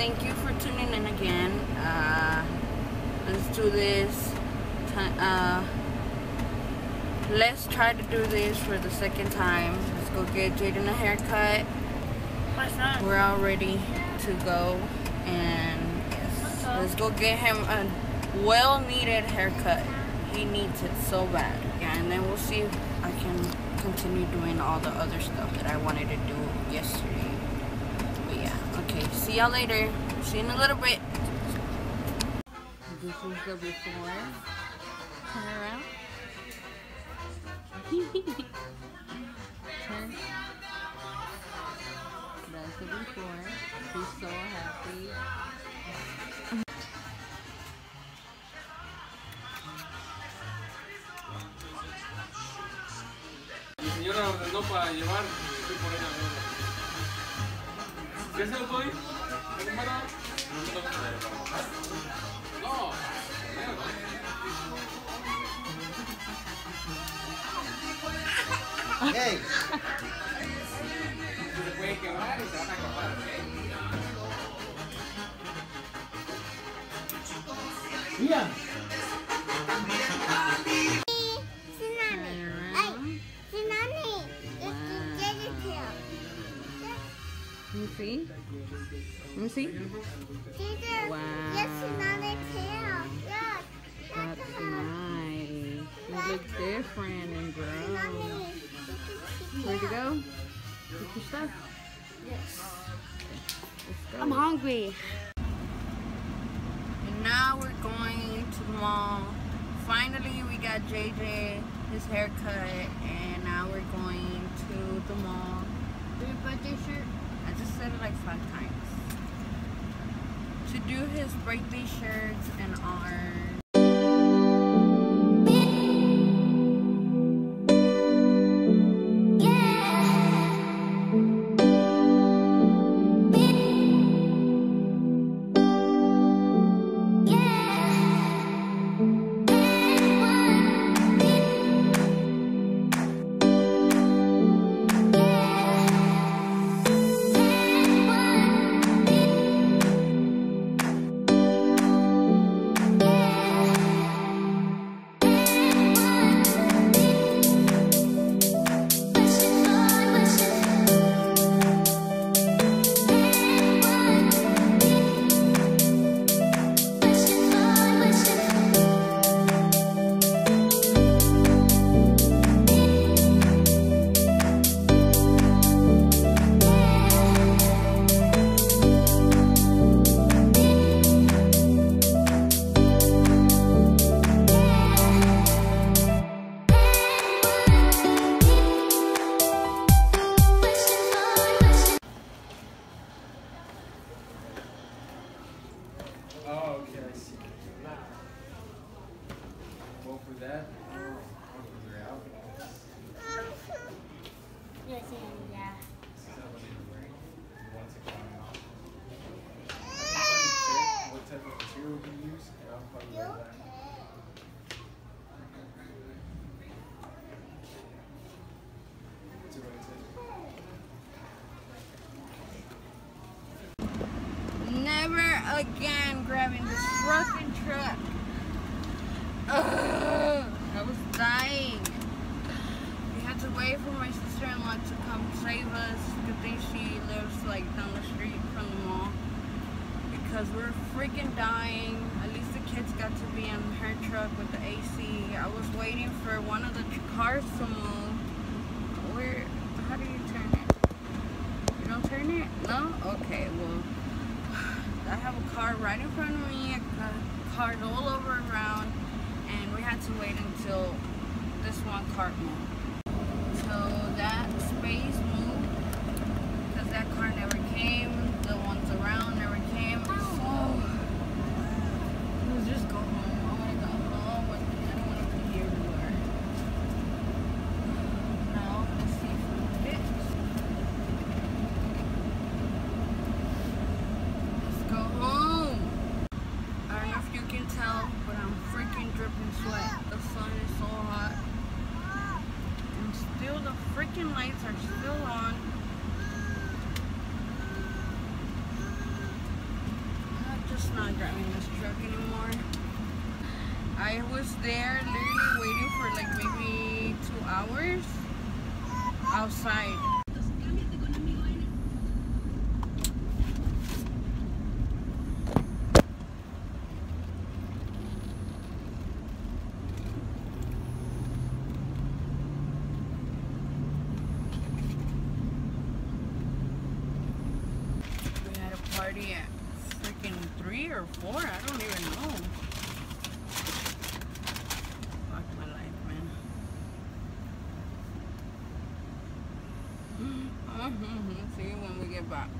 thank you for tuning in again. Uh, let's do this. Uh, let's try to do this for the second time. Let's go get Jaden a haircut. We're all ready to go. And yes, let's go get him a well-needed haircut. He needs it so bad. Yeah, and then we'll see if I can continue doing all the other stuff that I wanted to do yesterday. But yeah, okay. See y'all later. See you in a little bit. This is the before. Turn around. Turn. That's the before. He's so happy. Señora ordenó para llevar, estoy por ella ¿Qué es el hoy? Hey, Se puede. Ian. See. Let me see. Wow. That's nice. You look different and grown. Where'd you go? Get your stuff? Yes. Let's. I'm hungry. And now we're going to the mall. Finally, we got JJ his haircut, and now we're going to the mall. Your birthday shirt? I just said it like five times. To do his birthday shirts and ours. Like down the street from the mall. Because we're freaking dying. At least the kids got to be in her truck with the AC. I was waiting for one of the cars to move. Where? How do you turn it? You don't turn it? No? Okay, well. I have a car right in front of me, a ca- cars all over around, and we had to wait until this one car moved. So that space moved, because that car never came, the ones around never came, so let's just go home. I want to go home, but I don't want to be here anymore. Now, let's see if we fit. Let's go home. I don't know if you can tell, but I'm sweat. The sun is so hot. And still the freaking lights are still on. I'm Just not driving this truck anymore. I was there literally waiting for like maybe two hours outside. We had a party at freaking three or four. I don't even know. Fuck my life, man. See you when we get back.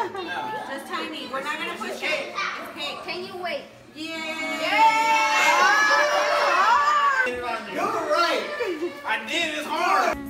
Just tiny. We're not gonna push it. It's cake. Can you wait? Yeah. You're right. I did. It's hard.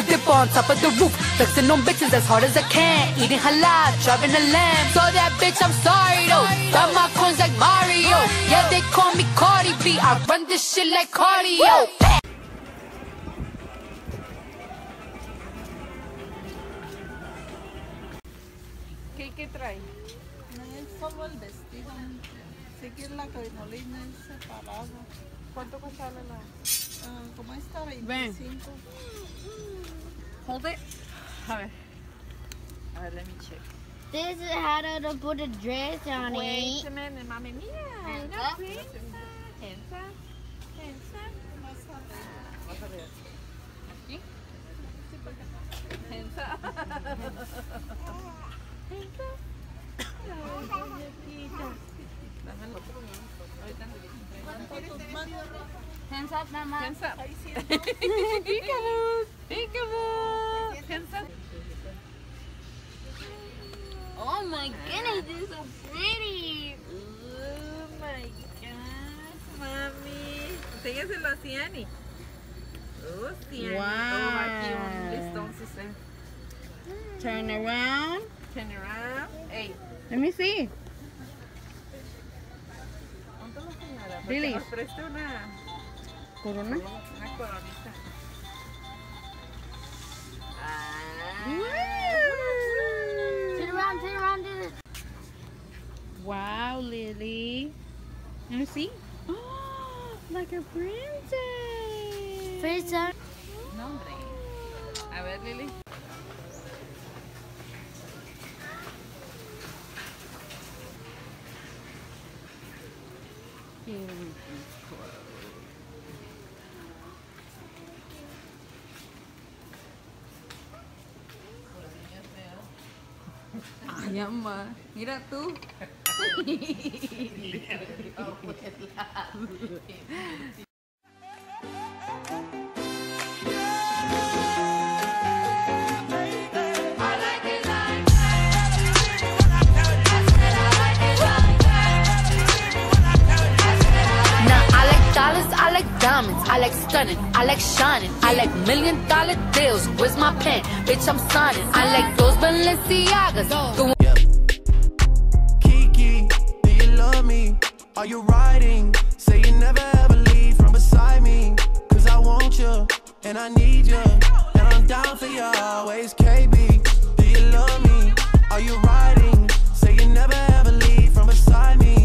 Big dip on top of the roof, flexing on bitches as hard as I can. Eating halal, driving a lamb. So that bitch, I'm sorry though. Got my coins like Mario. Yeah, they call me Cardi B. I run this shit like cardio. ¿Qué, qué trae? No es solo el vestido. Sí que la crinolina es separado. ¿Cuánto cuesta la? Ah, como esta Ven. 25. Hold it. A ver. A ver, let me check. This is how to put a dress on Wait it. a minute, mami. Mira, Hands una up. princesa. Hands up. Hands up. Más arriba. ¿Aquí? Sí, por acá. Hands up. Hands up. Ay, muñequita. Dame el otro, ¿no? Ahorita Hands up, Mama. Hands up. Peekaboo. Peekaboo. Hands up. Oh my goodness, this is so pretty. Oh my gosh, mami. Enséñaselo a Ciani. Oh, Ciani. Oh, aquí un listón, Susan. Turn around. Turn around. Hey, Let me see. ¿dónde la señora? Para Really? Que nos una, Corona. una coronita. Turn around, turn around, do this. Wow, Lily. Let me see. Oh, like a princess. First time. No, hombre. A ver, Lili. Ay, ama. Mira tú. Like stunning, I like shining, I like million dollar deals. Where's my pen? Bitch, I'm signing. I like those Balenciagas. The one- Kiki, do you love me? Are you riding? Say you never ever leave from beside me. Cause I want you, and I need you. And I'm down for you always, KB. Do you love me? Are you riding? Say you never ever leave from beside me.